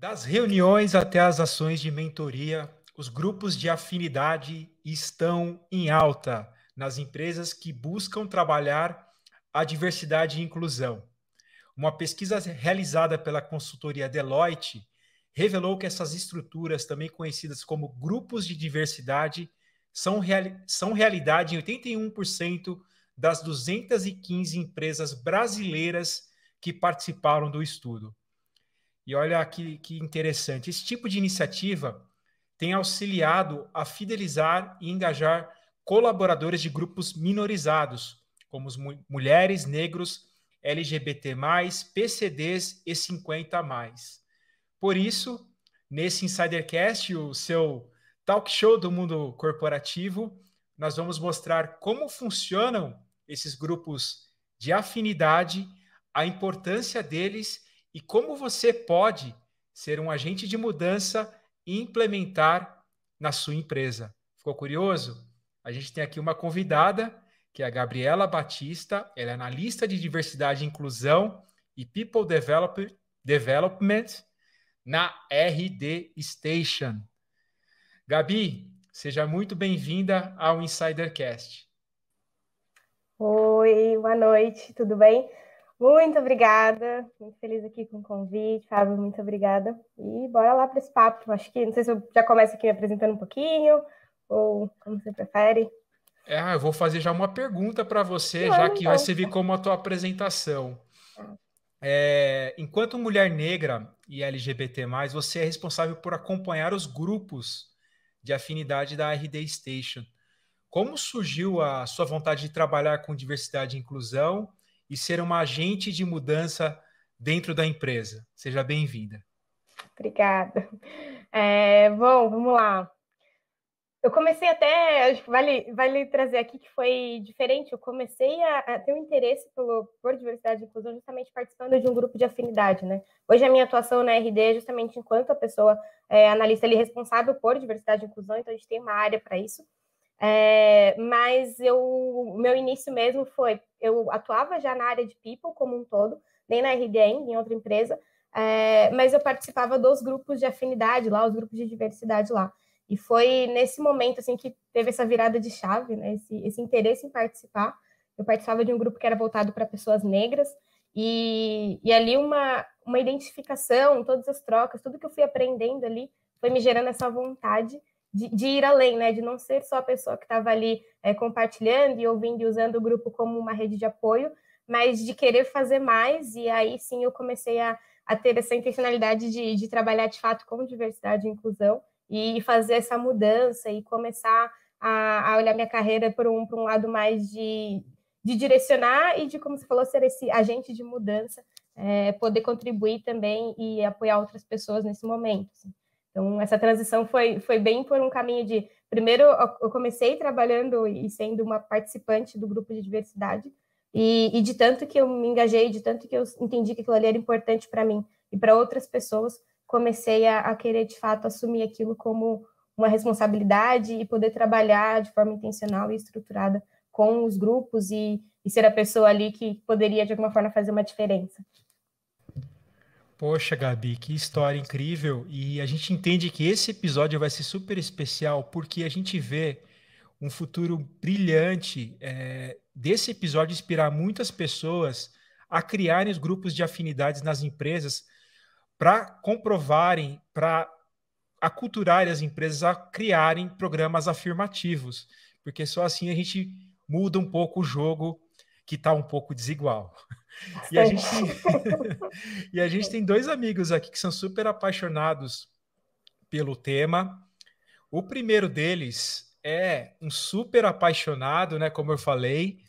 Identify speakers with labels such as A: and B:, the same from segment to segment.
A: Das reuniões até as ações de mentoria, os grupos de afinidade estão em alta nas empresas que buscam trabalhar a diversidade e inclusão. Uma pesquisa realizada pela consultoria Deloitte revelou que essas estruturas, também conhecidas como grupos de diversidade, são, reali são realidade em 81% das 215 empresas brasileiras que participaram do estudo. E olha que, que interessante, esse tipo de iniciativa tem auxiliado a fidelizar e engajar colaboradores de grupos minorizados, como mu mulheres, negros, LGBT+, PCDs e 50+. Por isso, nesse Insidercast, o seu talk show do mundo corporativo, nós vamos mostrar como funcionam esses grupos de afinidade, a importância deles e como você pode ser um agente de mudança e implementar na sua empresa. Ficou curioso? A gente tem aqui uma convidada, que é a Gabriela Batista, ela é analista de diversidade e inclusão e People Develop, Development na RD Station. Gabi, seja muito bem-vinda ao Insidercast.
B: Oi, boa noite, tudo bem? Muito obrigada, muito feliz aqui com o convite, Fábio, muito obrigada. E bora lá para esse papo. Acho que, não sei se eu já começo aqui me apresentando um pouquinho, ou como você prefere.
A: É, eu vou fazer já uma pergunta para você, não, já que não. vai servir como a tua apresentação. Tá. É, enquanto mulher negra e LGBT+, você é responsável por acompanhar os grupos de afinidade da RD Station. Como surgiu a sua vontade de trabalhar com diversidade e inclusão e ser uma agente de mudança dentro da empresa. Seja bem-vinda.
B: Obrigada. É, bom, vamos lá. Eu comecei até, acho que vale, vale trazer aqui que foi diferente. Eu comecei a, a, ter um interesse pelo, por diversidade e inclusão justamente participando de um grupo de afinidade, né? Hoje a minha atuação na RD é justamente enquanto a pessoa é, analista ali responsável por diversidade e inclusão, então a gente tem uma área para isso. É, mas eu, o meu início mesmo foi, eu atuava já na área de people como um todo, nem na RDM, em outra empresa, é, mas eu participava dos grupos de afinidade lá, os grupos de diversidade lá. E foi nesse momento assim que teve essa virada de chave, né, esse, esse interesse em participar. Eu participava de um grupo que era voltado para pessoas negras, e, e ali uma, uma identificação, todas as trocas, tudo que eu fui aprendendo ali foi me gerando essa vontade de, de, ir além, né? De não ser só a pessoa que estava ali é, compartilhando e ouvindo e usando o grupo como uma rede de apoio, mas de querer fazer mais. E aí sim eu comecei a, a ter essa intencionalidade de, de trabalhar de fato com diversidade e inclusão e fazer essa mudança e começar a, a olhar minha carreira por um, por um lado mais de, de direcionar e de, como você falou, ser esse agente de mudança, é, poder contribuir também e apoiar outras pessoas nesse momento. Assim. Então, essa transição foi, foi bem por um caminho de. Primeiro, eu comecei trabalhando e sendo uma participante do grupo de diversidade, e, e de tanto que eu me engajei, de tanto que eu entendi que aquilo ali era importante para mim e para outras pessoas, comecei a, a querer, de fato, assumir aquilo como uma responsabilidade e poder trabalhar de forma intencional e estruturada com os grupos e, e ser a pessoa ali que poderia, de alguma forma, fazer uma diferença.
A: Poxa, Gabi, que história incrível! E a gente entende que esse episódio vai ser super especial porque a gente vê um futuro brilhante é, desse episódio inspirar muitas pessoas a criarem os grupos de afinidades nas empresas para comprovarem, para aculturarem as empresas a criarem programas afirmativos, porque só assim a gente muda um pouco o jogo que está um pouco desigual. E a, gente, e a gente tem dois amigos aqui que são super apaixonados pelo tema. O primeiro deles é um super apaixonado, né? Como eu falei,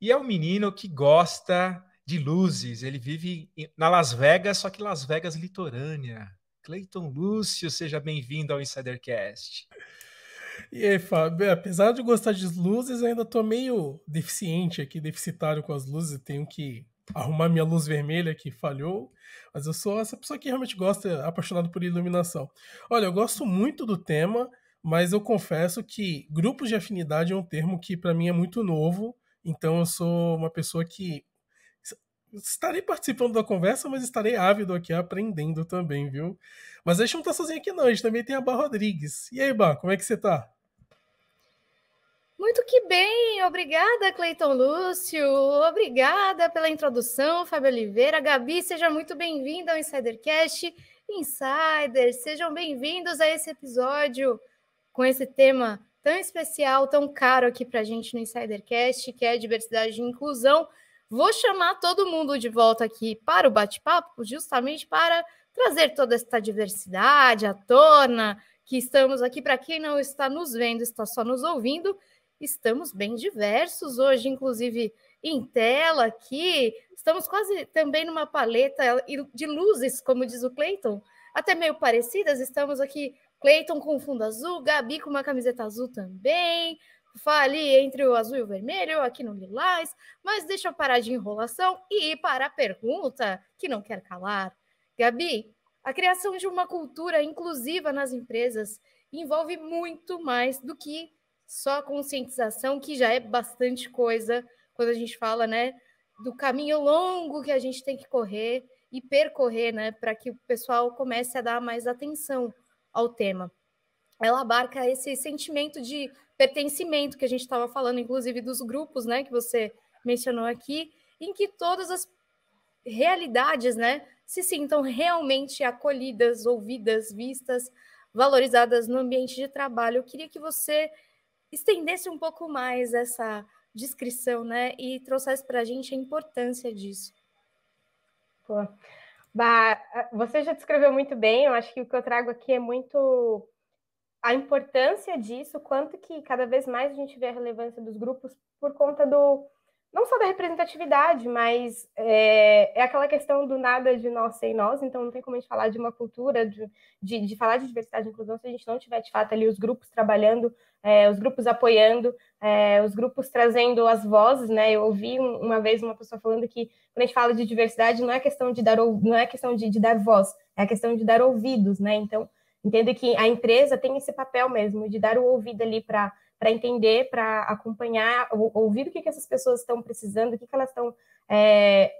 A: e é um menino que gosta de luzes. Ele vive na Las Vegas, só que Las Vegas litorânea. Cleiton Lúcio, seja bem-vindo ao Insidercast.
C: E aí, Fábio, apesar de gostar de luzes, ainda tô meio deficiente aqui, deficitário com as luzes, tenho que arrumar minha luz vermelha que falhou, mas eu sou essa pessoa que realmente gosta, apaixonado por iluminação. Olha, eu gosto muito do tema, mas eu confesso que grupos de afinidade é um termo que para mim é muito novo, então eu sou uma pessoa que estarei participando da conversa, mas estarei ávido aqui aprendendo também, viu? Mas a gente não tá sozinho aqui não, a gente também tem a Bar Rodrigues. E aí, Bar, como é que você tá?
D: Muito que bem, obrigada, Cleiton Lúcio, obrigada pela introdução, Fábio Oliveira. Gabi, seja muito bem-vinda ao Insidercast. Insiders, sejam bem-vindos a esse episódio com esse tema tão especial, tão caro aqui para a gente no Insidercast, que é diversidade e inclusão. Vou chamar todo mundo de volta aqui para o bate-papo, justamente para trazer toda essa diversidade à tona, que estamos aqui, para quem não está nos vendo, está só nos ouvindo, estamos bem diversos hoje, inclusive em tela aqui, estamos quase também numa paleta de luzes, como diz o Cleiton, até meio parecidas, estamos aqui, Cleiton com fundo azul, Gabi com uma camiseta azul também, Fale entre o azul e o vermelho, aqui no lilás, mas deixa eu parar de enrolação e ir para a pergunta que não quer calar. Gabi, a criação de uma cultura inclusiva nas empresas envolve muito mais do que só a conscientização, que já é bastante coisa quando a gente fala, né, do caminho longo que a gente tem que correr e percorrer, né, para que o pessoal comece a dar mais atenção ao tema. Ela abarca esse sentimento de pertencimento que a gente estava falando, inclusive dos grupos, né, que você mencionou aqui, em que todas as realidades, né, se sintam realmente acolhidas, ouvidas, vistas, valorizadas no ambiente de trabalho. Eu queria que você estendesse um pouco mais essa descrição, né, e trouxesse para a gente a importância disso.
B: Pô. Bah, você já descreveu muito bem, eu acho que o que eu trago aqui é muito a importância disso, quanto que cada vez mais a gente vê a relevância dos grupos por conta do não só da representatividade, mas é, é aquela questão do nada de nós sem nós, então não tem como a gente falar de uma cultura, de, de, de falar de diversidade e inclusão se a gente não tiver de fato ali os grupos trabalhando, é, os grupos apoiando, é, os grupos trazendo as vozes, né? Eu ouvi uma vez uma pessoa falando que quando a gente fala de diversidade não é questão de dar não é questão de, de dar voz, é a questão de dar ouvidos, né? Então Entendo que a empresa tem esse papel mesmo de dar o ouvido ali para para entender, para acompanhar, ouvir o que, que essas pessoas estão precisando, o que, que elas estão é,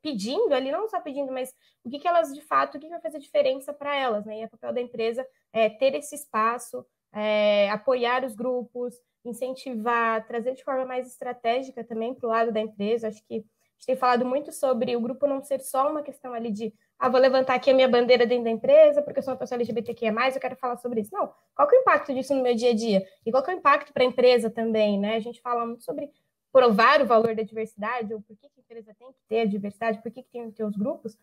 B: pedindo ali, não só pedindo, mas o que, que elas de fato, o que, que vai fazer diferença para elas, né? E é papel da empresa é ter esse espaço, é, apoiar os grupos, incentivar, trazer de forma mais estratégica também para o lado da empresa. Acho que gente tem falado muito sobre o grupo não ser só uma questão ali de ah, vou levantar aqui a minha bandeira dentro da empresa, porque eu sou uma pessoa LGBTQIA+, eu quero falar sobre isso. Não, qual que é o impacto disso no meu dia a dia? E qual que é o impacto para a empresa também, né? A gente fala muito sobre provar o valor da diversidade, ou por que, que a empresa tem que ter a diversidade, por que, que tem que ter os grupos,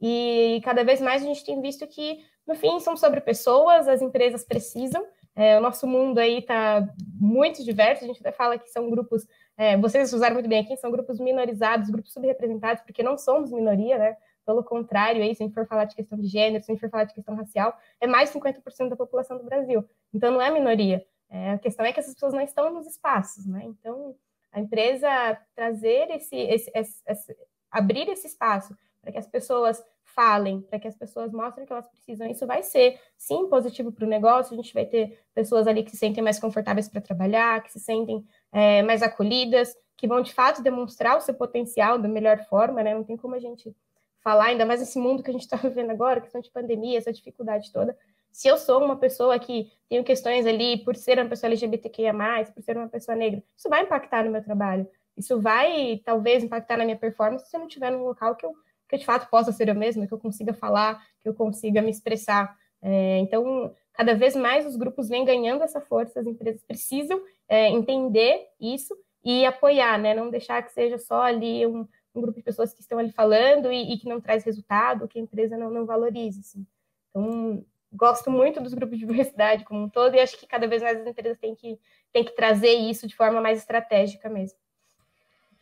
B: e cada vez mais a gente tem visto que, no fim, são sobre pessoas, as empresas precisam, é, o nosso mundo aí está muito diverso, a gente até fala que são grupos, é, vocês usaram muito bem aqui, são grupos minorizados, grupos subrepresentados, porque não somos minoria, né? Pelo contrário, aí, se a gente for falar de questão de gênero, se a gente for falar de questão racial, é mais de 50% da população do Brasil. Então, não é minoria. É, a questão é que essas pessoas não estão nos espaços, né? Então, a empresa trazer esse, esse, esse, esse abrir esse espaço para que as pessoas falem, para que as pessoas mostrem que elas precisam, isso vai ser, sim, positivo para o negócio. A gente vai ter pessoas ali que se sentem mais confortáveis para trabalhar, que se sentem é, mais acolhidas, que vão de fato demonstrar o seu potencial da melhor forma, né? Não tem como a gente falar, ainda mais nesse mundo que a gente está vivendo agora, questão de pandemia, essa dificuldade toda. Se eu sou uma pessoa que tenho questões ali por ser uma pessoa LGBTQIA+, por ser uma pessoa negra, isso vai impactar no meu trabalho. Isso vai, talvez, impactar na minha performance se eu não estiver num local que eu, que eu, de fato, possa ser eu mesma, que eu consiga falar, que eu consiga me expressar. É, então, cada vez mais os grupos vêm ganhando essa força, as empresas precisam é, entender isso e apoiar, né? Não deixar que seja só ali um, um grupo de pessoas que estão ali falando e, e que não traz resultado, que a empresa não, não valoriza. Assim. Então, gosto muito dos grupos de diversidade como um todo e acho que cada vez mais as empresas têm que, têm que trazer isso de forma mais estratégica mesmo.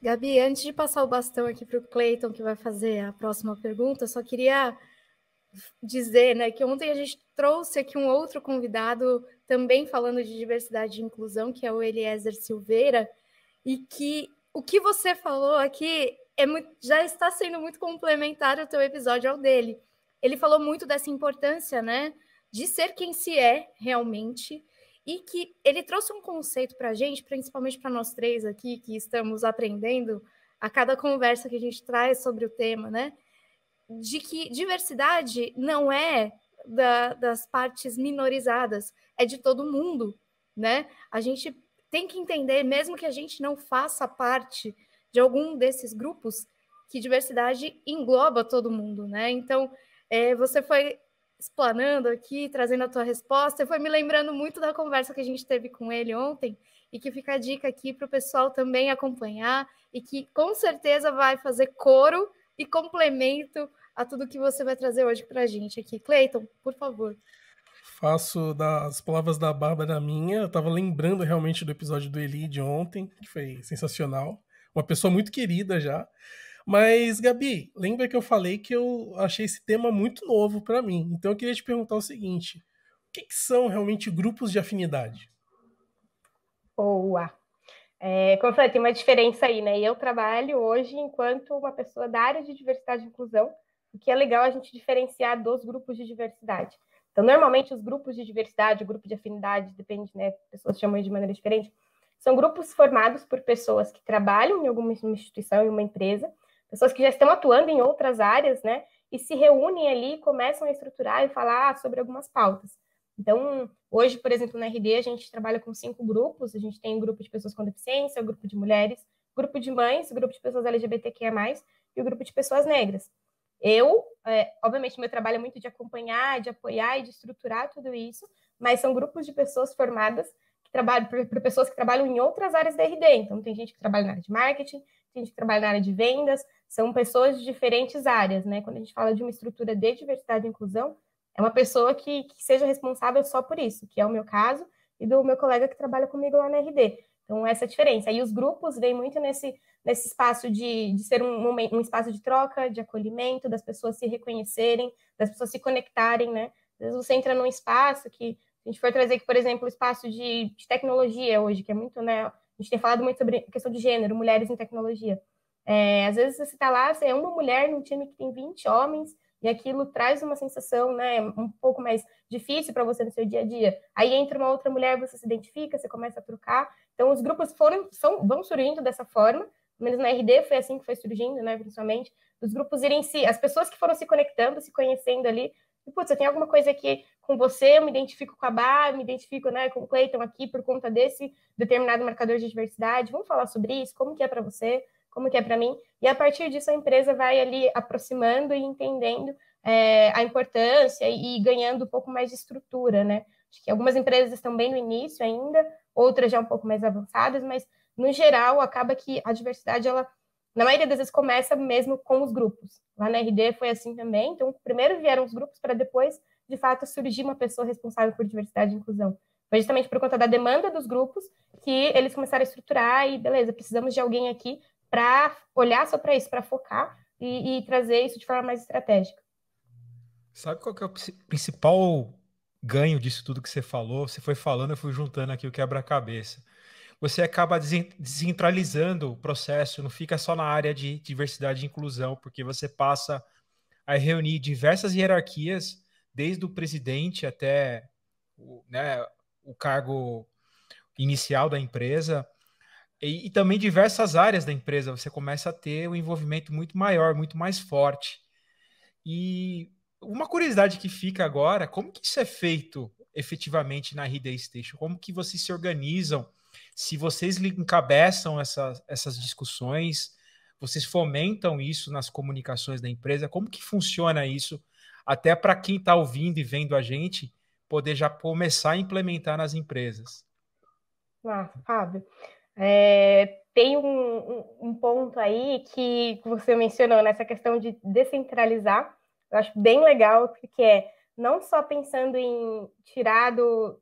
D: Gabi, antes de passar o bastão aqui para o Cleiton, que vai fazer a próxima pergunta, só queria dizer né, que ontem a gente trouxe aqui um outro convidado também falando de diversidade e inclusão, que é o Eliezer Silveira, e que o que você falou aqui é muito, já está sendo muito complementar o teu episódio ao dele. Ele falou muito dessa importância, né, de ser quem se é realmente e que ele trouxe um conceito para a gente, principalmente para nós três aqui que estamos aprendendo a cada conversa que a gente traz sobre o tema, né? De que diversidade não é da, das partes minorizadas, é de todo mundo, né? A gente tem que entender, mesmo que a gente não faça parte de algum desses grupos, que diversidade engloba todo mundo, né? Então, é, você foi explanando aqui, trazendo a tua resposta, foi me lembrando muito da conversa que a gente teve com ele ontem, e que fica a dica aqui para o pessoal também acompanhar, e que com certeza vai fazer coro e complemento a tudo que você vai trazer hoje para a gente aqui. Cleiton, por favor.
C: Faço das palavras da Bárbara minha. Eu estava lembrando realmente do episódio do Eli de ontem, que foi sensacional. Uma pessoa muito querida já. Mas, Gabi, lembra que eu falei que eu achei esse tema muito novo para mim. Então eu queria te perguntar o seguinte: o que, que são realmente grupos de afinidade?
B: Boa! É, como eu falei, tem uma diferença aí, né? Eu trabalho hoje enquanto uma pessoa da área de diversidade e inclusão, o que é legal a gente diferenciar dos grupos de diversidade. Então, normalmente, os grupos de diversidade, o grupo de afinidade, depende, né? Pessoas chamam de maneira diferente. São grupos formados por pessoas que trabalham em alguma instituição, em uma empresa, pessoas que já estão atuando em outras áreas, né? E se reúnem ali, começam a estruturar e falar sobre algumas pautas. Então, hoje, por exemplo, na RD, a gente trabalha com cinco grupos. A gente tem o um grupo de pessoas com deficiência, o um grupo de mulheres, grupo de mães, o grupo de pessoas LGBTQIA+, e o grupo de pessoas negras. Eu, é, obviamente, meu trabalho é muito de acompanhar, de apoiar e de estruturar tudo isso, mas são grupos de pessoas formadas que trabalham por, por, pessoas que trabalham em outras áreas da RD. Então, tem gente que trabalha na área de marketing, tem gente que trabalha na área de vendas, são pessoas de diferentes áreas, né? Quando a gente fala de uma estrutura de diversidade e inclusão, é uma pessoa que, que seja responsável só por isso, que é o meu caso, e do meu colega que trabalha comigo lá na RD. Então, essa é a diferença. E os grupos vêm muito nesse, nesse espaço de, de ser um, um, espaço de troca, de acolhimento, das pessoas se reconhecerem, das pessoas se conectarem, né? Às vezes você entra num espaço que, a gente for trazer por exemplo, o espaço de, de tecnologia hoje, que é muito, né? A gente tem falado muito sobre questão de gênero, mulheres em tecnologia. É, às vezes você está lá, você é uma mulher num time que tem 20 homens, e aquilo traz uma sensação, né, um pouco mais difícil para você no seu dia a dia. Aí entra uma outra mulher, você se identifica, você começa a trocar. Então os grupos foram, são, vão surgindo dessa forma, menos na RD foi assim que foi surgindo, né, principalmente, os grupos irem se, as pessoas que foram se conectando, se conhecendo ali, e, putz, eu tenho alguma coisa aqui com você, eu me identifico com a Bá, me identifico, né, com o Cleiton aqui por conta desse determinado marcador de diversidade, vamos falar sobre isso, como que é para você, como que é para mim, e a partir disso a empresa vai ali aproximando e entendendo é, a importância e, ganhando um pouco mais de estrutura, né, acho que algumas empresas estão bem no início ainda, outras já um pouco mais avançadas, mas no geral acaba que a diversidade ela na maioria das vezes começa mesmo com os grupos. Lá na RD foi assim também. Então, primeiro vieram os grupos para depois, de fato, surgir uma pessoa responsável por diversidade e inclusão. Foi justamente por conta da demanda dos grupos que eles começaram a estruturar e, beleza, precisamos de alguém aqui para olhar só para isso, para focar e, e, trazer isso de forma mais estratégica.
A: Sabe qual que é o principal ganho disso tudo que você falou? Você foi falando, eu fui juntando aqui o quebra-cabeça você acaba descentralizando o processo, não fica só na área de diversidade e inclusão, porque você passa a reunir diversas hierarquias, desde o presidente até o, né, o cargo inicial da empresa, e, e, também diversas áreas da empresa. Você começa a ter um envolvimento muito maior, muito mais forte. E uma curiosidade que fica agora, como que isso é feito efetivamente na RD Station? Como que vocês se organizam? Se vocês encabeçam essa, essas discussões, vocês fomentam isso nas comunicações da empresa, como que funciona isso? Até para quem está ouvindo e vendo a gente poder já começar a implementar nas empresas.
B: Ah, Fábio, é, tem um, um, ponto aí que você mencionou nessa questão de descentralizar. Eu acho bem legal, que é não só pensando em tirar do,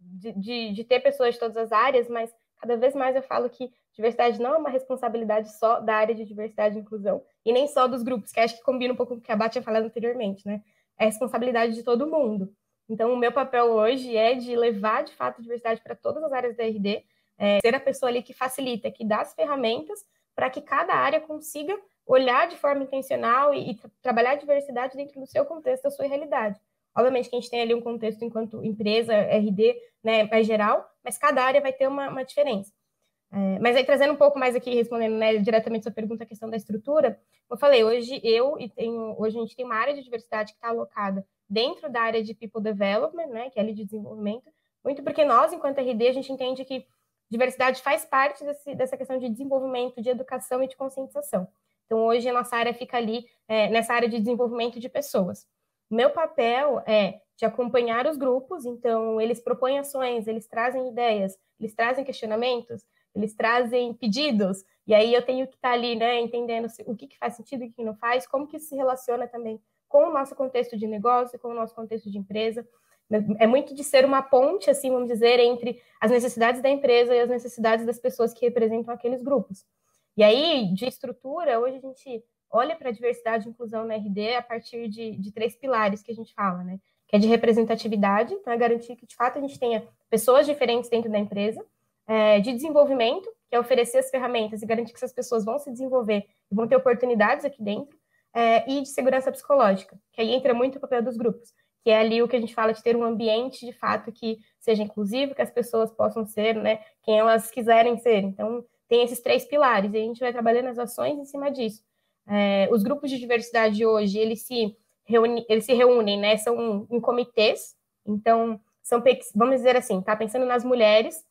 B: de, de, de, ter pessoas de todas as áreas, mas cada vez mais eu falo que diversidade não é uma responsabilidade só da área de diversidade e inclusão, e nem só dos grupos, que acho que combina um pouco com o que a Bá tinha falado anteriormente, né? É responsabilidade de todo mundo. Então, o meu papel hoje é de levar, de fato, diversidade para todas as áreas da RD, é, ser a pessoa ali que facilita, que dá as ferramentas para que cada área consiga olhar de forma intencional e, e trabalhar a diversidade dentro do seu contexto, da sua realidade. Obviamente que a gente tem ali um contexto enquanto empresa, RD, né, mais geral, mas cada área vai ter uma, uma diferença. É, mas aí trazendo um pouco mais aqui, respondendo né, diretamente sua pergunta, a questão da estrutura, eu falei, hoje eu e tenho, hoje a gente tem uma área de diversidade que está alocada dentro da área de People Development, né, que é ali de desenvolvimento, muito porque nós, enquanto RD, a gente entende que diversidade faz parte desse, dessa questão de desenvolvimento, de educação e de conscientização. Então, hoje a nossa área fica ali é, nessa área de desenvolvimento de pessoas. Meu papel é de acompanhar os grupos, então eles propõem ações, eles trazem ideias, eles trazem questionamentos, eles trazem pedidos, e aí eu tenho que estar ali, né, entendendo o que, que faz sentido e o que não faz, como que isso se relaciona também com o nosso contexto de negócio, com o nosso contexto de empresa. É muito de ser uma ponte, assim, vamos dizer, entre as necessidades da empresa e as necessidades das pessoas que representam aqueles grupos. E aí, de estrutura, hoje a gente olha para a diversidade e inclusão na RD a partir de, de três pilares que a gente fala, né? Que é de representatividade, para garantir que, de fato, a gente tenha pessoas diferentes dentro da empresa, é, de desenvolvimento, que é oferecer as ferramentas e garantir que essas pessoas vão se desenvolver e vão ter oportunidades aqui dentro, é, e de segurança psicológica, que aí entra muito o papel dos grupos, que é ali o que a gente fala de ter um ambiente de fato que seja inclusivo, que as pessoas possam ser, né, quem elas quiserem ser. Então, tem esses três pilares, e a gente vai trabalhando as ações em cima disso. É, os grupos de diversidade hoje, eles se, reúnem, eles se reúnem, né, são em comitês, então, são, vamos dizer assim, tá pensando nas mulheres,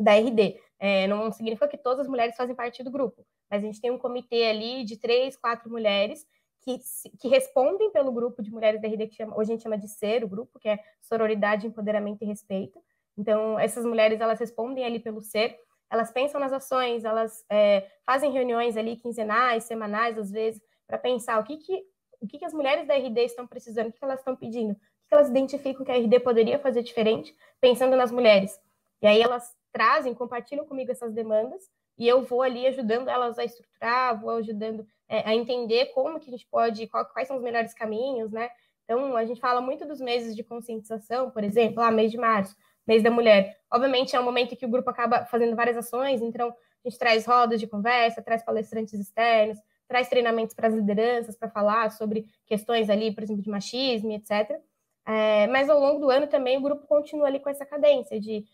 B: da RD. É, não significa que todas as mulheres fazem parte do grupo, mas a gente tem um comitê ali de três, quatro mulheres que, que respondem pelo grupo de mulheres da RD, que chama, hoje a gente chama de SER, o grupo, que é Sororidade, Empoderamento e Respeito. Então, essas mulheres, elas respondem ali pelo SER, elas pensam nas ações, elas é, fazem reuniões ali quinzenais, semanais, às vezes, para pensar o que, que, o que, que as mulheres da RD estão precisando, o que, que elas estão pedindo, o que, que elas identificam que a RD poderia fazer diferente, pensando nas mulheres. E aí elas trazem, compartilham comigo essas demandas e eu vou ali ajudando elas a estruturar, vou ajudando é, a entender como que a gente pode, qual, quais são os melhores caminhos, né? Então, a gente fala muito dos meses de conscientização, por exemplo, lá, mês de março, mês da mulher. Obviamente, é um momento que o grupo acaba fazendo várias ações, então a gente traz rodas de conversa, traz palestrantes externos, traz treinamentos para as lideranças para falar sobre questões ali, por exemplo, de machismo, etc. É, mas ao longo do ano também o grupo continua ali com essa cadência de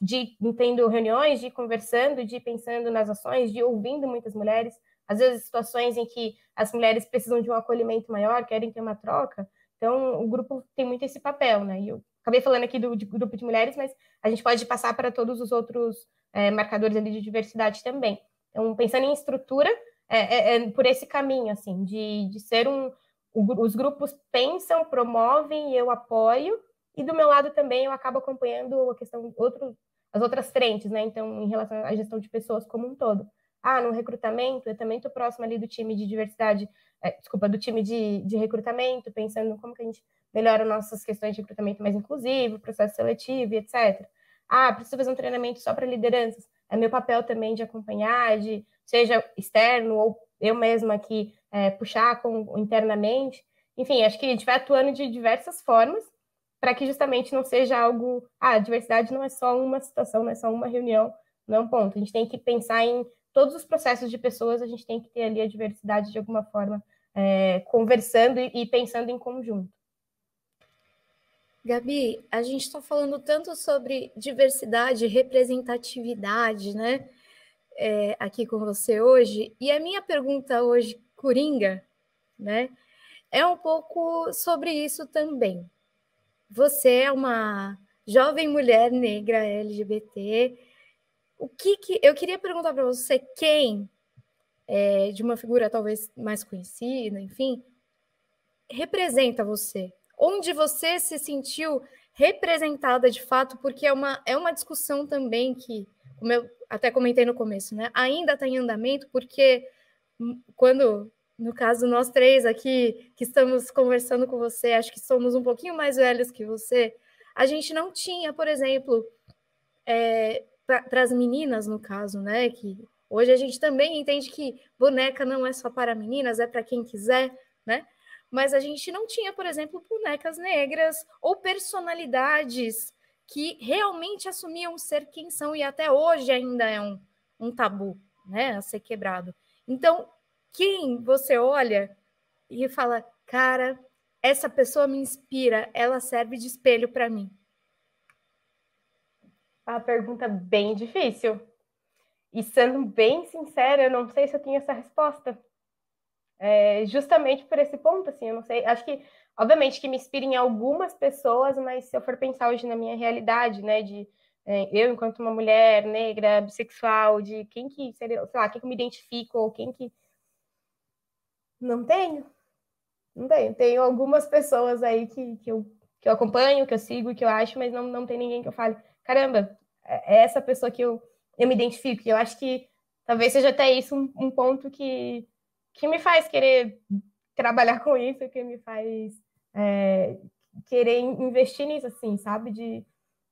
B: de tendo reuniões, de conversando, de pensando nas ações, de ouvindo muitas mulheres, às vezes situações em que as mulheres precisam de um acolhimento maior, querem ter uma troca. Então, o grupo tem muito esse papel, né? E eu acabei falando aqui do grupo de mulheres, mas a gente pode passar para todos os outros é, marcadores ali de diversidade também. Então, pensando em estrutura, é, é, é por esse caminho, assim, de, de ser um. O, os grupos pensam, promovem e eu apoio, e do meu lado também eu acabo acompanhando a questão, outro, as outras frentes, né? Então, em relação à gestão de pessoas como um todo. Ah, no recrutamento, eu também estou próximo ali do time de diversidade, é, desculpa, do time de, de recrutamento, pensando como que a gente melhora nossas questões de recrutamento mais inclusivo, processo seletivo, etc. Ah, preciso fazer um treinamento só para lideranças. É meu papel também de acompanhar, de seja externo ou eu mesma aqui é, puxar com, internamente. Enfim, acho que a gente vai atuando de diversas formas para que justamente não seja algo. Ah, a diversidade não é só uma situação, não é só uma reunião, não é um ponto. A gente tem que pensar em todos os processos de pessoas, a gente tem que ter ali a diversidade de alguma forma, é, conversando e, e pensando em conjunto.
D: Gabi, a gente está falando tanto sobre diversidade, representatividade, né? É, aqui com você hoje. E a minha pergunta hoje, Coringa, né? É um pouco sobre isso também. Você é uma jovem mulher negra LGBT. O que, que eu queria perguntar para você quem é, de uma figura talvez mais conhecida, enfim, representa você? Onde você se sentiu representada de fato? Porque é uma, é uma discussão também que, como eu até comentei no começo, né? Ainda está em andamento, porque quando no caso, nós três aqui que estamos conversando com você, acho que somos um pouquinho mais velhos que você, a gente não tinha, por exemplo, é, para as meninas, no caso, né? Que hoje a gente também entende que boneca não é só para meninas, é para quem quiser, né? Mas a gente não tinha, por exemplo, bonecas negras ou personalidades que realmente assumiam ser quem são, e até hoje ainda é um, um tabu, né? A ser quebrado. Então, quem você olha e fala, cara, essa pessoa me inspira, ela serve de espelho para mim?
B: Uma pergunta bem difícil. E sendo bem sincera, eu não sei se eu tenho essa resposta. É, justamente por esse ponto, assim, eu não sei. Acho que, obviamente, que me inspira em algumas pessoas, mas se eu for pensar hoje na minha realidade, né, de é, eu enquanto uma mulher negra, bissexual, de quem que seria, sei lá, quem que eu me identifico, ou quem que. Não tenho. Não tenho. Tenho algumas pessoas aí que, que, eu, que eu acompanho, que eu sigo, que eu acho, mas não, não tem ninguém que eu fale, caramba, é, é essa pessoa que eu, eu me identifico. E eu acho que talvez seja até isso um, um ponto que que me faz querer trabalhar com isso, que me faz é, querer investir nisso, assim, sabe? De,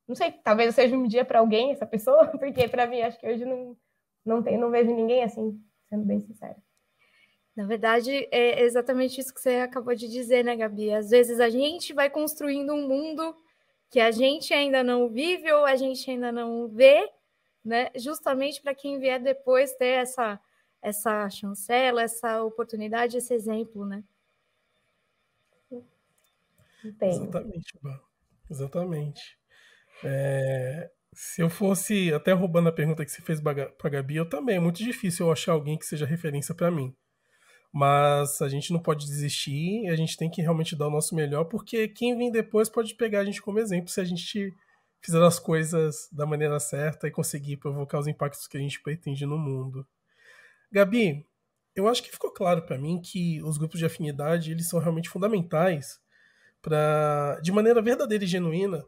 B: não sei, talvez seja um dia para alguém essa pessoa, porque para mim acho que hoje não, não, tem, não vejo ninguém assim, sendo bem sincera.
D: Na verdade, é exatamente isso que você acabou de dizer, né, Gabi? Às vezes a gente vai construindo um mundo que a gente ainda não vive ou a gente ainda não vê, né? Justamente para quem vier depois ter essa essa chancela, essa oportunidade, esse exemplo, né?
C: Exatamente, Exatamente. É, se eu fosse, até roubando a pergunta que você fez para Gabi, eu também, é muito difícil eu achar alguém que seja referência para mim. Mas a gente não pode desistir, a gente tem que realmente dar o nosso melhor, porque quem vem depois pode pegar a gente como exemplo se a gente fizer as coisas da maneira certa e conseguir provocar os impactos que a gente pretende no mundo. Gabi, eu acho que ficou claro para mim que os grupos de afinidade eles são realmente fundamentais para, de maneira verdadeira e genuína,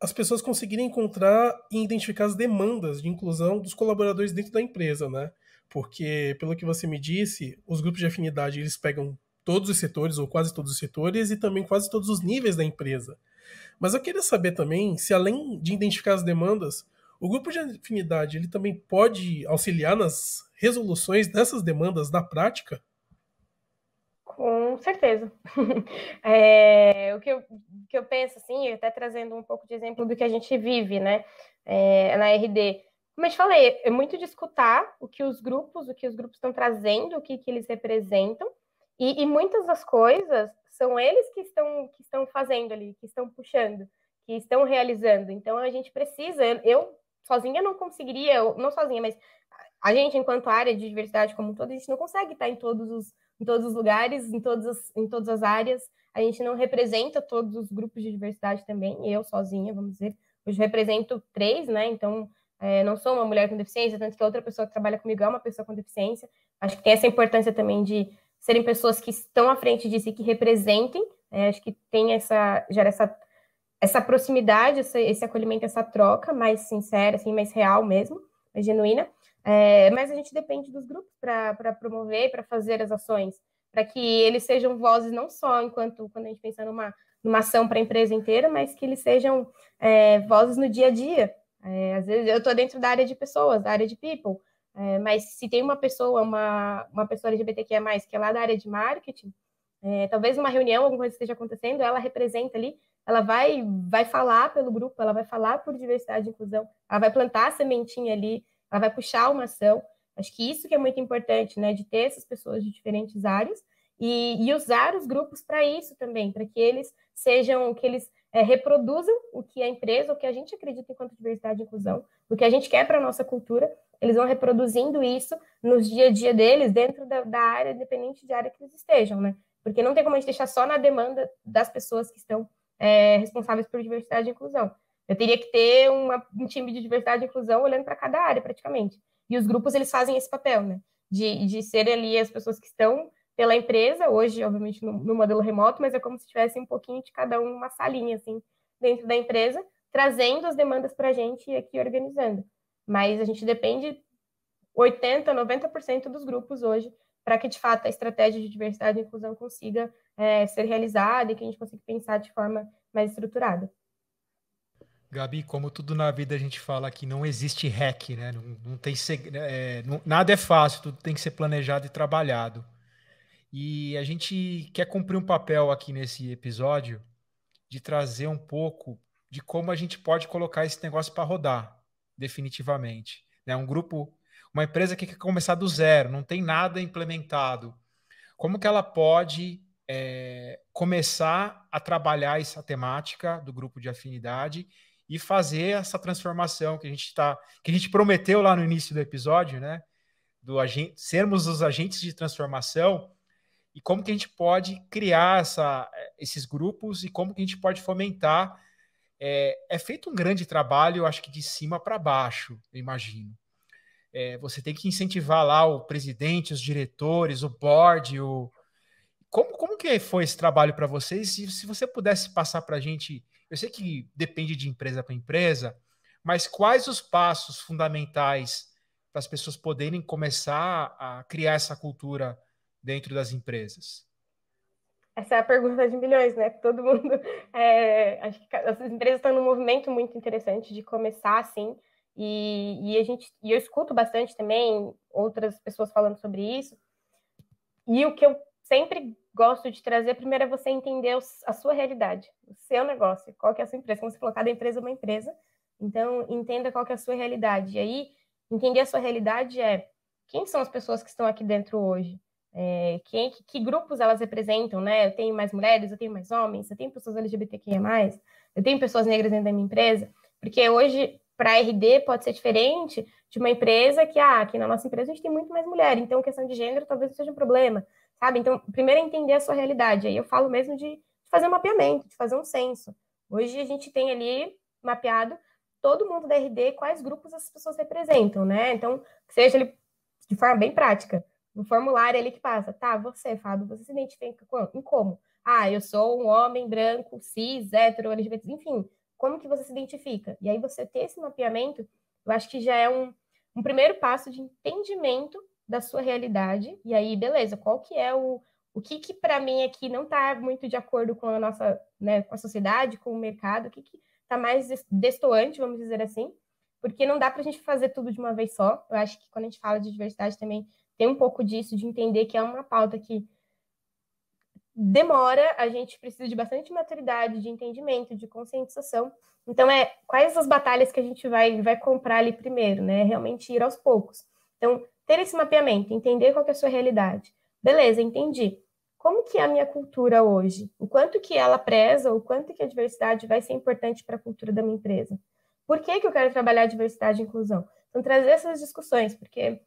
C: as pessoas conseguirem encontrar e identificar as demandas de inclusão dos colaboradores dentro da empresa, né? Porque, pelo que você me disse, os grupos de afinidade eles pegam todos os setores, ou quase todos os setores, e também quase todos os níveis da empresa. Mas eu queria saber também se, além de identificar as demandas, o grupo de afinidade ele também pode auxiliar nas resoluções dessas demandas na prática?
B: Com certeza. é, o que eu, que eu penso, assim, até trazendo um pouco de exemplo do que a gente vive, né, é, na RD. Como eu te falei, é muito de escutar o que os grupos, o que os grupos estão trazendo, o que, que eles representam, e, e muitas das coisas são eles que estão, que estão fazendo ali, que estão puxando, que estão realizando. Então a gente precisa, eu sozinha não conseguiria, não sozinha, mas a gente, enquanto área de diversidade como um todo, a gente não consegue estar em todos os, em todos os lugares, em todas, as, em todas as áreas. A gente não representa todos os grupos de diversidade também, eu sozinha, vamos dizer. Hoje represento três, né? Então, é, não sou uma mulher com deficiência, tanto que a outra pessoa que trabalha comigo é uma pessoa com deficiência. Acho que tem essa importância também de serem pessoas que estão à frente disso e que representem. É, acho que tem essa, gera essa, essa proximidade, esse, acolhimento, essa troca mais sincera, assim, mais real mesmo, mais genuína. É, mas a gente depende dos grupos para promover, para fazer as ações, para que eles sejam vozes não só enquanto quando a gente pensa numa, numa ação para a empresa inteira, mas que eles sejam é, vozes no dia a dia. É, às vezes eu estou dentro da área de pessoas, da área de people, é, mas se tem uma pessoa, uma, uma pessoa LGBTQIA+, que é lá da área de marketing, é, talvez uma reunião, alguma coisa esteja acontecendo, ela representa ali, ela vai, vai falar pelo grupo, ela vai falar por diversidade e inclusão, ela vai plantar a sementinha ali, ela vai puxar uma ação. Acho que isso que é muito importante, né, de ter essas pessoas de diferentes áreas e, e usar os grupos para isso também, para que eles sejam, que eles é, reproduzam o que a empresa, o que a gente acredita enquanto diversidade e inclusão, o que a gente quer para a nossa cultura, eles vão reproduzindo isso nos dia a dia deles, dentro da, da, área, independente de área que eles estejam, né? Porque não tem como a gente deixar só na demanda das pessoas que estão é, responsáveis por diversidade e inclusão. Eu teria que ter uma, um time de diversidade e inclusão olhando para cada área, praticamente. E os grupos, eles fazem esse papel, né? De, de ser ali as pessoas que estão pela empresa, hoje, obviamente, no, no modelo remoto, mas é como se tivesse um pouquinho de cada um, uma salinha, assim, dentro da empresa, trazendo as demandas para a gente e aqui organizando. Mas a gente depende 80%, 90% dos grupos hoje para que, de fato, a estratégia de diversidade e inclusão consiga é, ser realizada e que a gente consiga pensar de forma mais estruturada.
A: Gabi, como tudo na vida a gente fala que não existe hack, né? Não, não tem é, não, nada é fácil, tudo tem que ser planejado e trabalhado. E a gente quer cumprir um papel aqui nesse episódio de trazer um pouco de como a gente pode colocar esse negócio para rodar, definitivamente. Né? Um grupo, uma empresa que quer começar do zero, não tem nada implementado. Como que ela pode é, começar a trabalhar essa temática do grupo de afinidade e fazer essa transformação que a gente está, que a gente prometeu lá no início do episódio, né? Do agente, sermos os agentes de transformação e como que a gente pode criar essa, esses grupos e como que a gente pode fomentar. É, é feito um grande trabalho, acho que de cima para baixo, eu imagino. É, você tem que incentivar lá o presidente, os diretores, o board, o, como, como que foi esse trabalho para vocês? E se você pudesse passar para a gente, eu sei que depende de empresa para empresa, mas quais os passos fundamentais para as pessoas poderem começar a criar essa cultura dentro das empresas?
B: Essa é a pergunta de milhões, né? Todo mundo. É, acho que as empresas estão num movimento muito interessante de começar assim. E, e a gente, e eu escuto bastante também outras pessoas falando sobre isso. E o que eu sempre gosto de trazer, primeiro é você entender a sua realidade, o seu negócio, qual que é a sua empresa. Como você falou, cada empresa é uma empresa, então entenda qual que é a sua realidade. E aí, entender a sua realidade é quem são as pessoas que estão aqui dentro hoje? É, que, que, grupos elas representam, né? Eu tenho mais mulheres, eu tenho mais homens, eu tenho pessoas LGBTQIA+, eu tenho pessoas negras dentro da minha empresa, porque hoje, para RD, pode ser diferente de uma empresa que, ah, aqui na nossa empresa a gente tem muito mais mulher, então questão de gênero talvez não seja um problema sabe? Então, primeiro é entender a sua realidade. Aí eu falo mesmo de, fazer um mapeamento, de fazer um censo. Hoje a gente tem ali mapeado todo mundo da RD, quais grupos as pessoas representam, né? Então, seja ele de forma bem prática, no formulário ali que passa, tá, você, Fábio, você se identifica em como? Ah, eu sou um homem branco, cis, hétero, LGBT, enfim, como que você se identifica? E aí você ter esse mapeamento, eu acho que já é um, um primeiro passo de entendimento da sua realidade. E aí, beleza, qual que é o, o que que para mim aqui não está muito de acordo com a nossa, né, com a sociedade, com o mercado, o que que está mais destoante, vamos dizer assim, porque não dá para a gente fazer tudo de uma vez só. Eu acho que quando a gente fala de diversidade também tem um pouco disso, de entender que é uma pauta que demora, a gente precisa de bastante maturidade, de entendimento, de conscientização. Então, é quais as batalhas que a gente vai, vai comprar ali primeiro, né? Realmente ir aos poucos. Então, ter esse mapeamento, entender qual é a sua realidade. Beleza, entendi. Como que é a minha cultura hoje? O quanto que ela preza, o quanto que a diversidade vai ser importante para a cultura da minha empresa? Por que, que eu quero trabalhar diversidade e inclusão? Então, trazer essas discussões, porque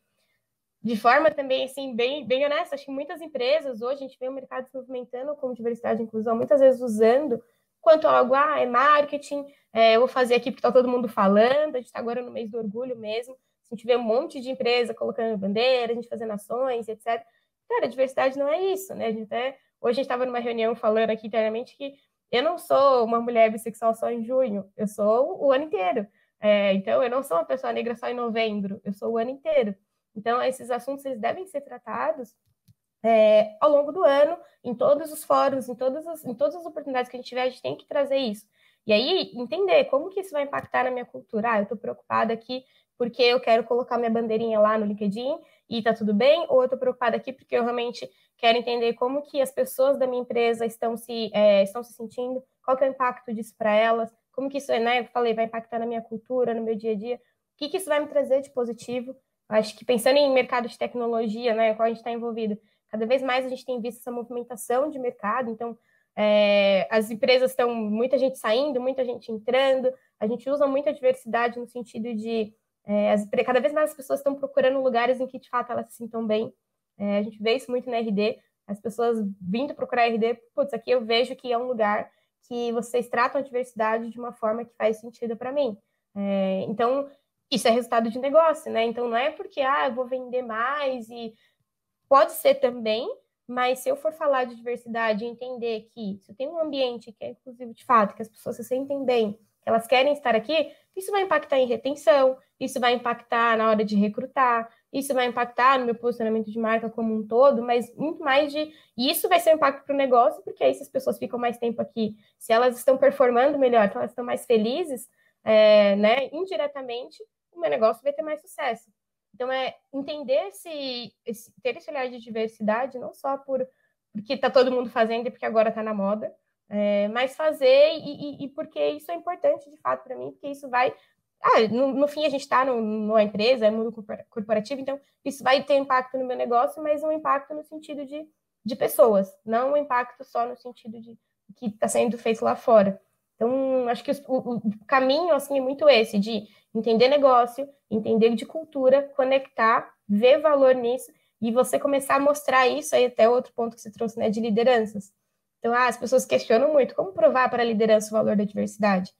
B: de forma também, assim, bem, bem honesta, acho que muitas empresas, hoje, a gente vê o mercado se movimentando com diversidade e inclusão, muitas vezes usando quanto algo, ah, é marketing, é, eu vou fazer aqui porque está todo mundo falando, a gente está agora no mês do orgulho mesmo, a gente vê um monte de empresa colocando bandeira, a gente fazendo ações, etc. Cara, diversidade não é isso, né? A gente até, hoje a gente estava numa reunião falando aqui internamente que eu não sou uma mulher bissexual só em junho, eu sou o ano inteiro. É, então, eu não sou uma pessoa negra só em novembro, eu sou o ano inteiro. Então, esses assuntos eles devem ser tratados é, ao longo do ano, em todos os fóruns, em todas, as, em todas as oportunidades que a gente tiver, a gente tem que trazer isso. E aí, entender como que isso vai impactar na minha cultura. Ah, eu estou preocupada aqui porque eu quero colocar minha bandeirinha lá no LinkedIn e tá tudo bem, ou eu estou preocupada aqui porque eu realmente quero entender como que as pessoas da minha empresa estão se, é, estão se sentindo, qual que é o impacto disso para elas, como que isso, né, eu falei, vai impactar na minha cultura, no meu dia a dia, o que, que isso vai me trazer de positivo. Acho que pensando em mercado de tecnologia, né, qual a gente está envolvido, cada vez mais a gente tem visto essa movimentação de mercado, então é, as empresas estão, muita gente saindo, muita gente entrando, a gente usa muita diversidade no sentido de é, as, cada vez mais as pessoas estão procurando lugares em que, de fato, elas se sintam bem. É, a gente vê isso muito na RD, as pessoas vindo procurar RD, putz, aqui eu vejo que é um lugar que vocês tratam a diversidade de uma forma que faz sentido para mim. É, então, isso é resultado de negócio, né? Então, não é porque, ah, eu vou vender mais e pode ser também, mas se eu for falar de diversidade e entender que se tenho um ambiente que é inclusivo de fato, que as pessoas se sentem bem, que elas querem estar aqui, isso vai impactar em retenção, isso vai impactar na hora de recrutar, isso vai impactar no meu posicionamento de marca como um todo, mas muito mais de. E isso vai ser um impacto para o negócio, porque aí se as pessoas ficam mais tempo aqui, se elas estão performando melhor, se elas estão mais felizes, é, né, indiretamente, o meu negócio vai ter mais sucesso. Então, é entender esse, esse ter esse olhar de diversidade, não só por porque está todo mundo fazendo e porque agora está na moda, é, mas fazer e, e, e, porque isso é importante de fato para mim, porque isso vai. Ah, no, no fim, a gente está numa empresa, é mundo corporativo, então isso vai ter impacto no meu negócio, mas um impacto no sentido de, de pessoas, não um impacto só no sentido de que está sendo feito lá fora. Então, acho que o, o caminho assim é muito esse de entender negócio, entender de cultura, conectar, ver valor nisso e você começar a mostrar isso aí até outro ponto que você trouxe, né, de lideranças. Então, ah, as pessoas questionam muito como provar para a liderança o valor da diversidade.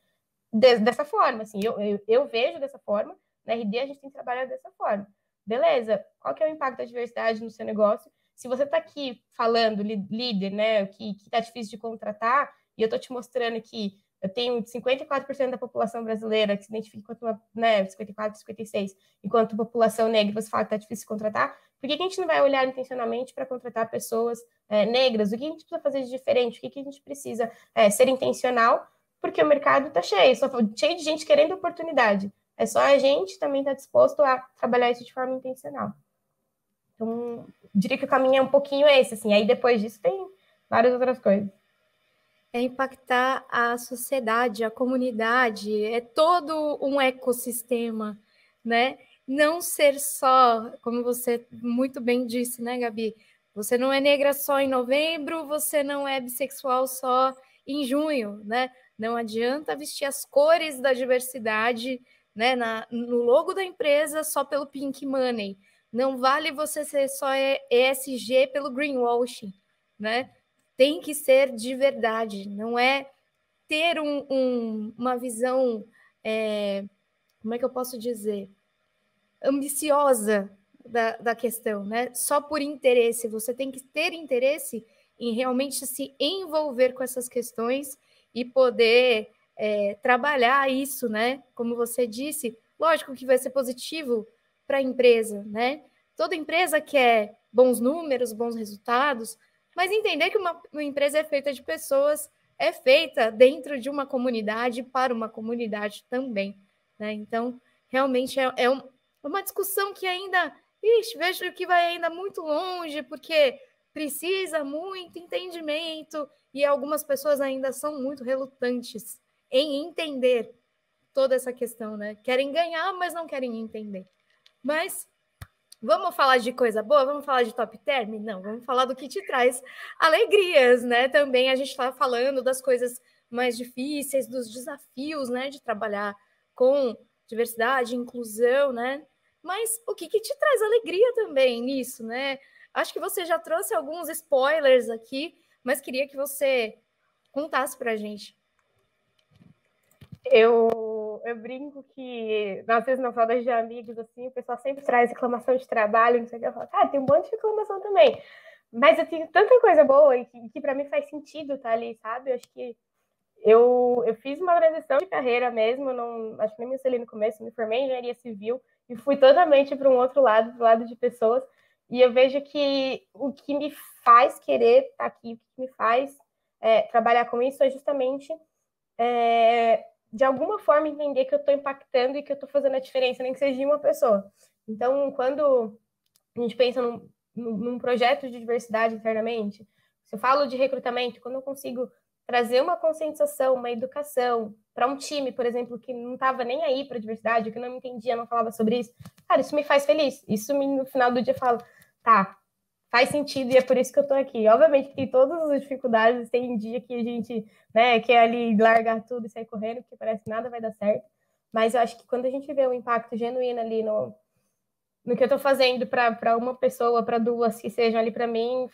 B: De, dessa forma, assim, eu, eu, eu, vejo dessa forma, na RD a gente tem que trabalhar dessa forma. Beleza, qual que é o impacto da diversidade no seu negócio? Se você está aqui falando, líder, né, que está difícil de contratar, e eu estou te mostrando que eu tenho 54% da população brasileira que se identifica enquanto uma, né, 54, 56, enquanto população negra, você fala que está difícil contratar, por que, que, a gente não vai olhar intencionalmente para contratar pessoas é, negras? O que a gente precisa fazer de diferente? O que, que a gente precisa é, ser intencional? Porque o mercado está cheio, só, cheio de gente querendo oportunidade. É só a gente também estar tá disposto a trabalhar isso de forma intencional. Então, diria que o caminho é um pouquinho esse, assim. Aí depois disso tem várias outras coisas
D: é impactar a sociedade, a comunidade, é todo um ecossistema, né? Não ser só, como você muito bem disse, né, Gabi? Você não é negra só em novembro, você não é bissexual só em junho, né? Não adianta vestir as cores da diversidade, né, na, no logo da empresa só pelo pink money. Não vale você ser só ESG pelo greenwashing, né? Tem que ser de verdade, não é ter um, um, uma visão, é, como é que eu posso dizer, ambiciosa da, da questão, né? Só por interesse, você tem que ter interesse em realmente se envolver com essas questões e poder é, trabalhar isso, né? Como você disse, lógico que vai ser positivo para a empresa, né? Toda empresa quer bons números, bons resultados, mas entender que uma, uma empresa é feita de pessoas, é feita dentro de uma comunidade para uma comunidade também. Né? Então, realmente é, é um, uma discussão que ainda, ixi, vejo que vai ainda muito longe, porque precisa muito entendimento e algumas pessoas ainda são muito relutantes em entender toda essa questão, né? Querem ganhar, mas não querem entender. Mas Vamos falar de coisa boa? Vamos falar de top term? Não, vamos falar do que te traz alegrias, né? Também a gente está falando das coisas mais difíceis, dos desafios, né? De trabalhar com diversidade, inclusão, né? Mas o que, que te traz alegria também nisso, né? Acho que você já trouxe alguns spoilers aqui, mas queria que você contasse para a gente.
B: Eu, eu brinco que, às vezes, nas rodas de amigos, assim, o pessoal sempre traz reclamação de trabalho, não sei o que. Eu falo, ah, tem um monte de reclamação também. Mas eu tenho tanta coisa boa e que, que para mim faz sentido estar tá ali, sabe? Eu acho que eu, eu fiz uma transição de carreira mesmo, não, acho que nem me sei no começo, me formei em engenharia civil e fui totalmente para um outro lado, para o lado de pessoas. E eu vejo que o que me faz querer estar tá aqui, o que me faz é, trabalhar com isso é justamente é, de alguma forma entender que eu estou impactando e que eu estou fazendo a diferença, nem que seja de uma pessoa. Então, quando a gente pensa num, num projeto de diversidade internamente, se eu falo de recrutamento, quando eu consigo trazer uma conscientização, uma educação para um time, por exemplo, que não estava nem aí para diversidade, que não me entendia, não falava sobre isso, cara, isso me faz feliz. Isso me, no final do dia falo, tá, faz sentido e é por isso que eu tô aqui. Obviamente tem todas as dificuldades, tem dia que a gente né, quer ali largar tudo e sair correndo, porque parece que nada vai dar certo. Mas eu acho que quando a gente vê um impacto genuíno ali no, no que eu tô fazendo para uma pessoa, para duas que sejam ali para mim,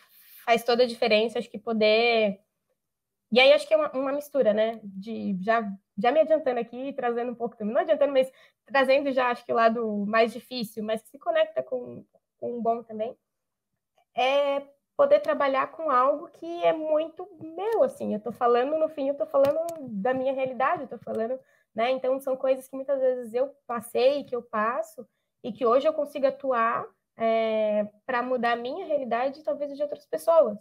B: faz toda a diferença. Acho que poder. E aí acho que é uma, uma mistura, né? De já, já me adiantando aqui, trazendo um pouco também, não adiantando, mas trazendo já acho que o lado mais difícil, mas que se conecta com, com um bom também é poder trabalhar com algo que é muito meu, assim. Eu tô falando, no fim, eu tô falando da minha realidade, eu tô falando, né? Então, são coisas que muitas vezes eu passei, que eu passo, e que hoje eu consigo atuar é, para mudar a minha realidade e talvez de outras pessoas.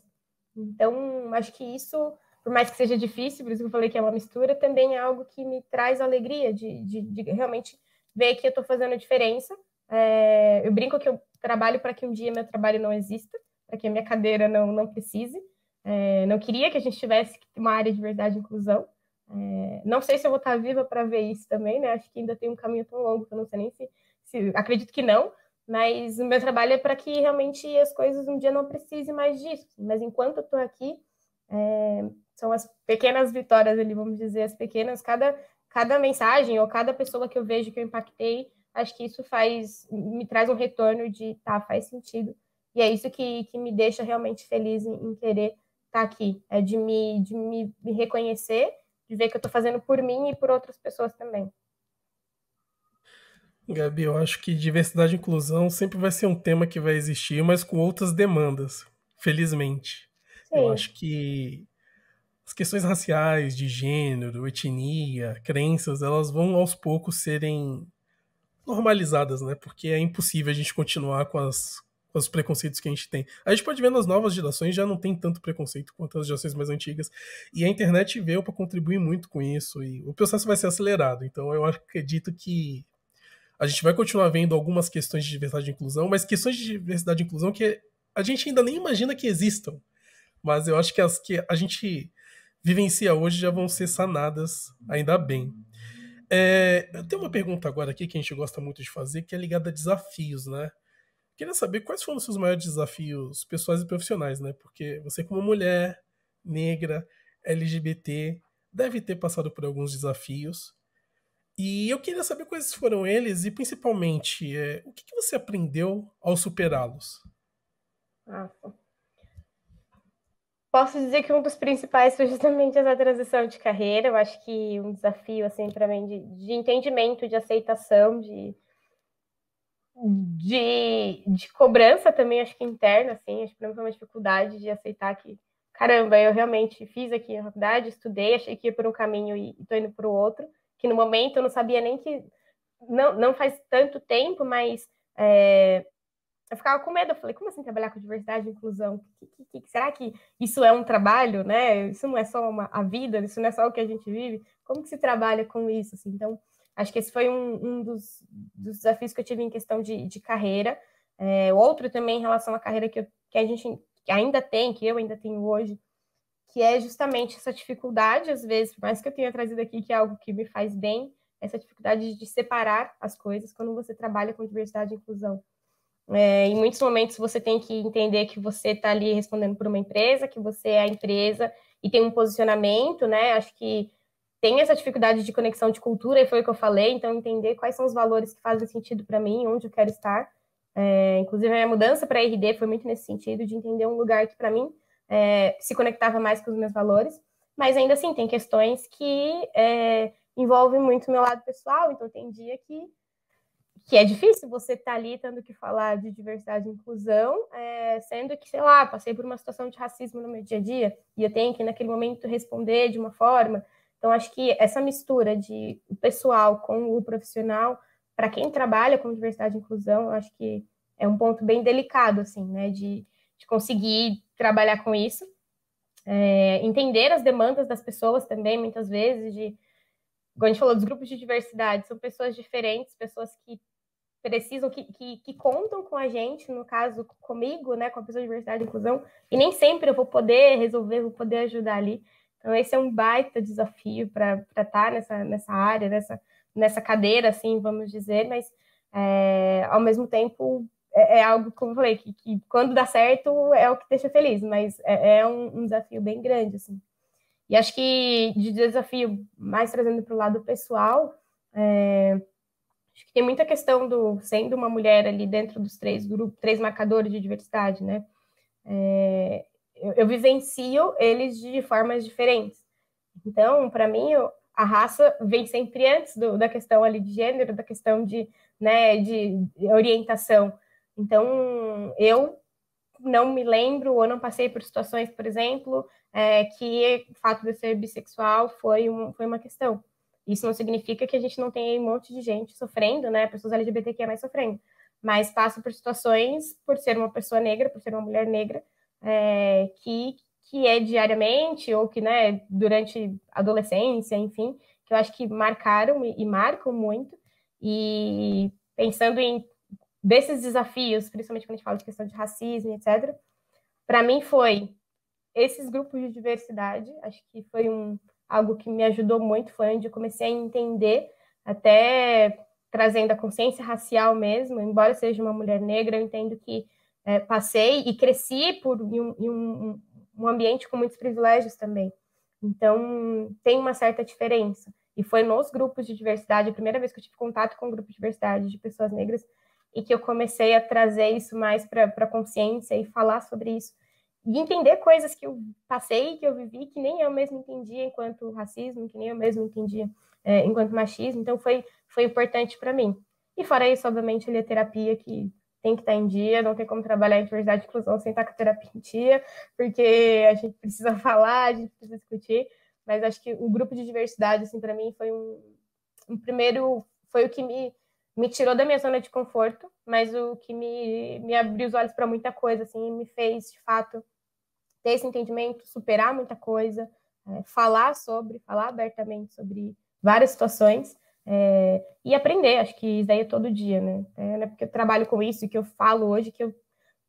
B: Então, acho que isso, por mais que seja difícil, por isso que eu falei que é uma mistura, também é algo que me traz alegria de, de, de realmente ver que eu estou fazendo a diferença. É, eu brinco que eu trabalho para que um dia meu trabalho não exista, para que a minha cadeira não, não precise. É, não queria que a gente tivesse uma área de verdade e inclusão. É, não sei se eu vou estar viva para ver isso também, né? Acho que ainda tem um caminho tão longo que eu não sei nem se, se acredito que não. Mas o meu trabalho é para que realmente as coisas um dia não precisem mais disso. Mas enquanto eu estou aqui, é, são as pequenas vitórias ali, vamos dizer, as pequenas, cada, cada mensagem ou cada pessoa que eu vejo que eu impactei, acho que isso faz, me traz um retorno de, tá, faz sentido. E é isso que, que me deixa realmente feliz em, em querer estar tá aqui, é de me, de me, me reconhecer, de ver que eu estou fazendo por mim e por outras pessoas também.
C: Gabi, eu acho que diversidade e inclusão sempre vai ser um tema que vai existir, mas com outras demandas, felizmente. Sim. Eu acho que as questões raciais, de gênero, etnia, crenças, elas vão aos poucos serem normalizadas, né? Porque é impossível a gente continuar com, as, com os preconceitos que a gente tem. A gente pode ver nas novas gerações já não tem tanto preconceito quanto as gerações mais antigas. E a internet veio para contribuir muito com isso e o processo vai ser acelerado. Então eu acredito que a gente vai continuar vendo algumas questões de diversidade e inclusão, mas questões de diversidade e inclusão que a gente ainda nem imagina que existam. Mas eu acho que as que a gente vivencia hoje já vão ser sanadas, ainda bem. É, eu tenho uma pergunta agora aqui que a gente gosta muito de fazer, que é ligada a desafios, né? Queria saber quais foram os seus maiores desafios pessoais e profissionais, né? Porque você, como mulher, negra, LGBT, deve ter passado por alguns desafios. E eu queria saber quais foram eles e, principalmente, é, o que, que você aprendeu ao superá-los?
B: Ah, posso dizer que um dos principais foi justamente essa transição de carreira. Eu acho que um desafio, assim, para mim, de, de, entendimento, de aceitação, de, de, de cobrança também, acho que interna, assim. Acho que para mim foi uma dificuldade de aceitar que, caramba, eu realmente fiz aqui a faculdade, estudei, achei que ia por um caminho e estou indo para o outro que no momento eu não sabia nem que. Não, não faz tanto tempo, mas é, eu ficava com medo. Eu falei, como assim trabalhar com diversidade e inclusão? Que, que, que, será que isso é um trabalho, né? Isso não é só uma, a vida, isso não é só o que a gente vive. Como que se trabalha com isso? Assim? Então, acho que esse foi um, um dos, dos, desafios que eu tive em questão de, de carreira. É, outro também em relação à carreira que, eu, que a gente ainda tem, que eu ainda tenho hoje, que é justamente essa dificuldade, às vezes, por mais que eu tenha trazido aqui que é algo que me faz bem, essa dificuldade de separar as coisas quando você trabalha com diversidade e inclusão. É, em muitos momentos você tem que entender que você está ali respondendo por uma empresa, que você é a empresa e tem um posicionamento, né? Acho que tem essa dificuldade de conexão de cultura, e foi o que eu falei, então entender quais são os valores que fazem sentido para mim, onde eu quero estar. É, inclusive, a minha mudança para a RD foi muito nesse sentido, de entender um lugar que, para mim, é, se conectava mais com os meus valores, mas ainda assim tem questões que é, envolvem muito o meu lado pessoal, então tem dia que, que é difícil você estar tá ali tendo que falar de diversidade e inclusão, é, sendo que, sei lá, passei por uma situação de racismo no meu dia a dia e eu tenho que, naquele momento, responder de uma forma. Então, acho que essa mistura de pessoal com o profissional, para quem trabalha com diversidade e inclusão, acho que é um ponto bem delicado, assim, né, de, de conseguir trabalhar com isso. É, entender as demandas das pessoas também, muitas vezes, de, como a gente falou, dos grupos de diversidade, são pessoas diferentes, pessoas que precisam, que, que, que, contam com a gente, no caso, comigo, né, com a pessoa de diversidade e inclusão, e nem sempre eu vou poder resolver, vou poder ajudar ali. Então, esse é um baita desafio para estar tá nessa, nessa área, nessa, nessa cadeira, assim, vamos dizer, mas, é, ao mesmo tempo, é, é, algo, como eu falei, que, que, quando dá certo é o que deixa feliz, mas é, é um, um, desafio bem grande, assim. E acho que de desafio, mais trazendo para o lado pessoal, é, acho que tem muita questão do sendo uma mulher ali dentro dos três grupos, três marcadores de diversidade, né? É, eu, eu, vivencio eles de formas diferentes. Então, para mim, a raça vem sempre antes do, da questão ali de gênero, da questão de, né, de orientação. Então, eu não me lembro ou não passei por situações, por exemplo, é, que o fato de eu ser bissexual foi, um, foi uma questão. Isso não significa que a gente não tenha um monte de gente sofrendo, né? Pessoas LGBTQ mais sofrendo. Mas passo por situações, por ser uma pessoa negra, por ser uma mulher negra, é, que, que é diariamente, ou que, né, durante adolescência, enfim, que eu acho que marcaram e, e marcam muito. E pensando em desses desafios, principalmente quando a gente fala de questão de racismo, etc., para mim foi esses grupos de diversidade, acho que foi um, algo que me ajudou muito, foi onde eu comecei a entender, até trazendo a consciência racial mesmo, embora seja uma mulher negra, eu entendo que é, passei e cresci por em um, em um, um ambiente com muitos privilégios também. Então, tem uma certa diferença. E foi nos grupos de diversidade, a primeira vez que eu tive contato com um grupo de diversidade de pessoas negras, e que eu comecei a trazer isso mais para a consciência e falar sobre isso. E entender coisas que eu passei, que eu vivi, que nem eu mesmo entendia enquanto racismo, que nem eu mesmo entendia é, enquanto machismo. Então, foi, foi importante para mim. E fora isso, obviamente, ele é terapia que tem que estar em dia, não tem como trabalhar em diversidade e inclusão sem estar com a terapia em dia, porque a gente precisa falar, a gente precisa discutir, mas acho que o grupo de diversidade, assim, para mim foi um, um primeiro, foi o que me, me tirou da minha zona de conforto, mas o que me, me abriu os olhos para muita coisa, assim, me fez, de fato, ter esse entendimento, superar muita coisa, é, falar sobre, falar abertamente sobre várias situações, é, e aprender, acho que isso daí é todo dia, né? É, não é porque eu trabalho com isso e que eu falo hoje que eu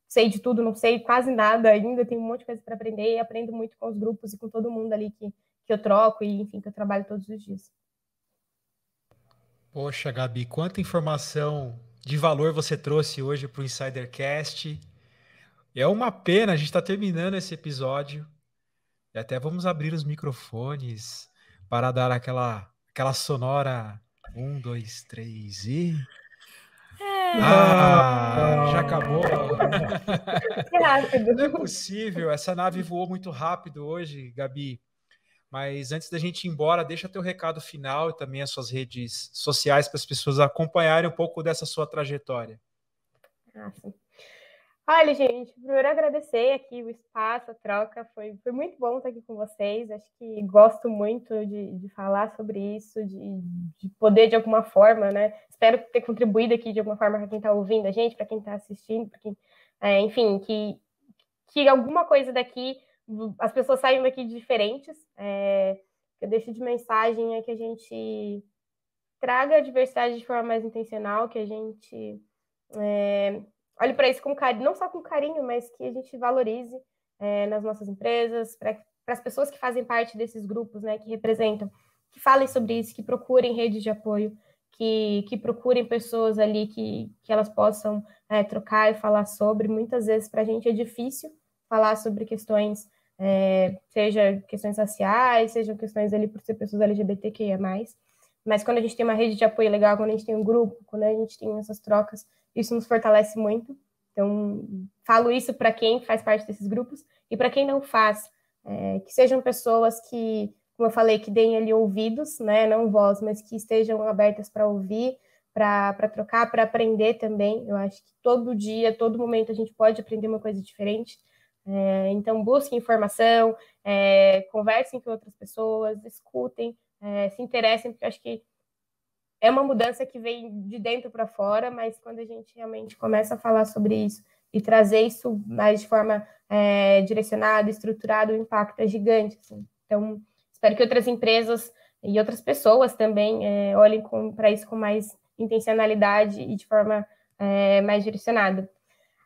B: sei de tudo, não sei quase nada ainda, tenho um monte de coisa para aprender e aprendo muito com os grupos e com todo mundo ali que, que eu troco e, enfim, que eu trabalho todos os dias.
A: Poxa, Gabi, quanta informação de valor você trouxe hoje para o Insidercast. É uma pena, a gente está terminando esse episódio. E até vamos abrir os microfones para dar aquela, aquela sonora um, dois, três e. É. Ah, já acabou. Não é possível. Essa nave voou muito rápido hoje, Gabi. Mas antes da gente ir embora, deixa teu recado final e também as suas redes sociais para as pessoas acompanharem um pouco dessa sua trajetória.
B: Ah, sim. Olha, gente, primeiro agradecer aqui o espaço, a troca, foi, foi muito bom estar aqui com vocês. Acho que gosto muito de, de falar sobre isso, de, de poder de alguma forma, né? Espero ter contribuído aqui de alguma forma para quem está ouvindo a gente, para quem está assistindo, para quem, é, enfim, que, que alguma coisa daqui, as pessoas saiam daqui diferentes. É, eu deixo de mensagem é que a gente traga a diversidade de forma mais intencional, que a gente é, olhe para isso com carinho, não só com carinho, mas que a gente valorize é, nas nossas empresas, para as pessoas que fazem parte desses grupos, né, que representam, que falem sobre isso, que procurem redes de apoio, que, que procurem pessoas ali que, que elas possam é, trocar e falar sobre. Muitas vezes para a gente é difícil falar sobre questões, é, seja questões raciais, sejam questões ali por ser pessoas LGBTQIA+, mas quando a gente tem uma rede de apoio legal, quando a gente tem um grupo, quando a gente tem essas trocas, isso nos fortalece muito. Então, falo isso para quem faz parte desses grupos e para quem não faz, é, que sejam pessoas que, como eu falei, que deem ali ouvidos, né, não voz, mas que estejam abertas para ouvir, para trocar, para aprender também. Eu acho que todo dia, todo momento a gente pode aprender uma coisa diferente. É, então, busquem informação, é, conversem com outras pessoas, escutem, é, se interessem, porque eu acho que é uma mudança que vem de dentro para fora, mas quando a gente realmente começa a falar sobre isso e trazer isso mais de forma é, direcionada, estruturada, o impacto é gigante. Assim. Então, espero que outras empresas e outras pessoas também é, olhem para isso com mais intencionalidade e de forma é, mais direcionada.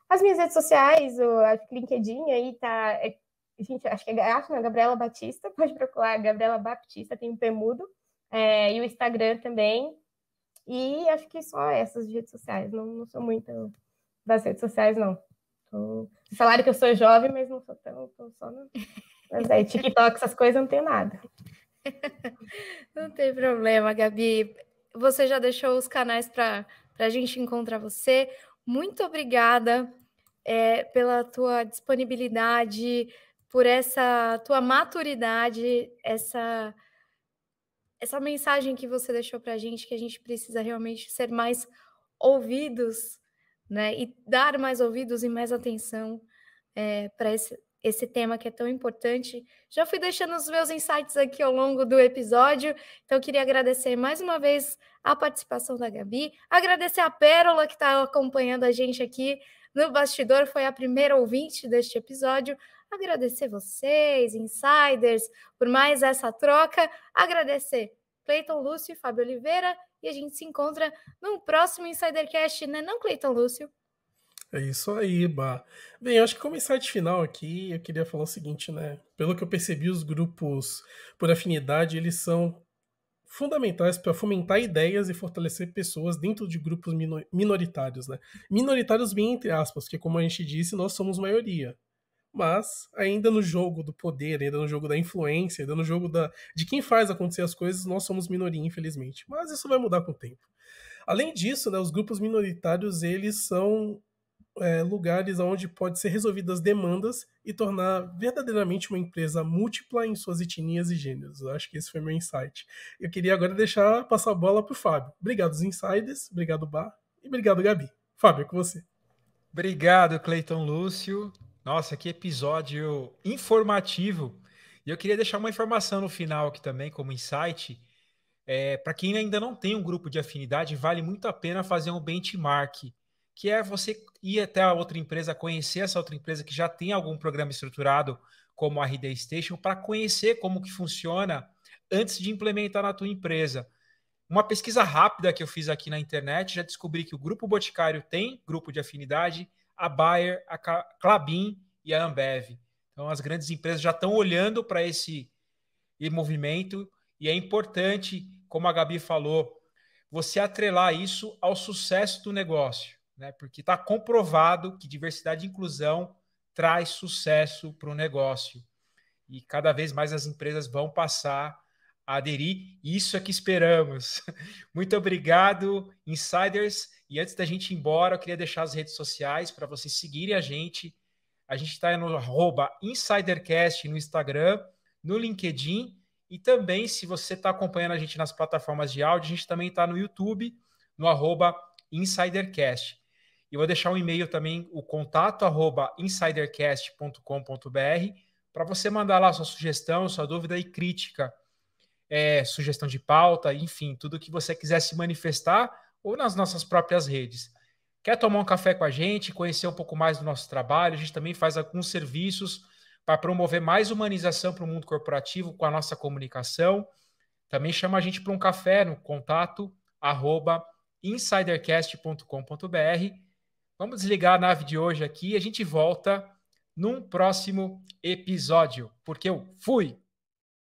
B: As minhas redes sociais, o LinkedIn aí tá. É, gente, acho que é acho, né, Gabriela Batista, pode procurar Gabriela Baptista, tem um P mudo. É, e o Instagram também, e acho que só essas redes sociais. Não, não sou muito das redes sociais, não. Tô... Falaram que eu sou jovem, mas não sou tão. Tô só no... Mas aí, TikTok, essas coisas, não tenho nada.
D: não tem problema, Gabi. Você já deixou os canais para a gente encontrar você. Muito obrigada é, pela tua disponibilidade, por essa tua maturidade, essa essa mensagem que você deixou para a gente, que a gente precisa realmente ser mais ouvidos, né? E dar mais ouvidos e mais atenção é, para esse, esse tema que é tão importante. Já fui deixando os meus insights aqui ao longo do episódio, então queria agradecer mais uma vez a participação da Gabi, agradecer a Pérola que está acompanhando a gente aqui no bastidor, foi a primeira ouvinte deste episódio. Agradecer vocês, insiders, por mais essa troca. Agradecer Cleiton Lúcio e Fábio Oliveira. E a gente se encontra no próximo Insidercast, né, não, Cleiton Lúcio?
C: É isso aí, Bah. Bem, acho que como insight final aqui, eu queria falar o seguinte, né? Pelo que eu percebi, os grupos por afinidade, eles são fundamentais para fomentar ideias e fortalecer pessoas dentro de grupos minoritários, né? Minoritários bem entre aspas, porque como a gente disse, nós somos maioria. Mas ainda no jogo do poder, ainda no jogo da influência, ainda no jogo da, de quem faz acontecer as coisas, nós somos minoria, infelizmente. Mas isso vai mudar com o tempo. Além disso, né, os grupos minoritários eles são é, lugares onde pode ser resolvidas demandas e tornar verdadeiramente uma empresa múltipla em suas etnias e gêneros. Eu acho que esse foi meu insight. Eu queria agora deixar passar a bola para o Fábio. Obrigado, os insiders, obrigado, Bar, e obrigado, Gabi. Fábio, é com você.
A: Obrigado, Cleiton Lúcio. Nossa, que episódio informativo. E eu queria deixar uma informação no final aqui também, como insight. É, Para quem ainda não tem um grupo de afinidade, vale muito a pena fazer um benchmark, que é você ir até a outra empresa, conhecer essa outra empresa que já tem algum programa estruturado, como a RD Station, para conhecer como que funciona antes de implementar na tua empresa. Uma pesquisa rápida que eu fiz aqui na internet, já descobri que o Grupo Boticário tem grupo de afinidade, a Bayer, a Clabin e a Ambev. Então, as grandes empresas já estão olhando para esse movimento e é importante, como a Gabi falou, você atrelar isso ao sucesso do negócio, né? Porque está comprovado que diversidade e inclusão traz sucesso para o negócio. E cada vez mais as empresas vão passar aderir. Isso é que esperamos. Muito obrigado, insiders. E antes da gente ir embora, eu queria deixar as redes sociais para vocês seguirem a gente. A gente está no InsiderCast no Instagram, no LinkedIn e também, se você está acompanhando a gente nas plataformas de áudio, a gente também está no YouTube, no InsiderCast. E vou deixar um e-mail também, o contato insidercast.com.br, para você mandar lá sua sugestão, sua dúvida e crítica é, sugestão de pauta, enfim, tudo que você quiser se manifestar ou nas nossas próprias redes. Quer tomar um café com a gente, conhecer um pouco mais do nosso trabalho? A gente também faz alguns serviços para promover mais humanização para o mundo corporativo com a nossa comunicação. Também chama a gente para um café no contato arroba insidercast.com.br. Vamos desligar a nave de hoje aqui e a gente volta num próximo episódio, porque eu fui!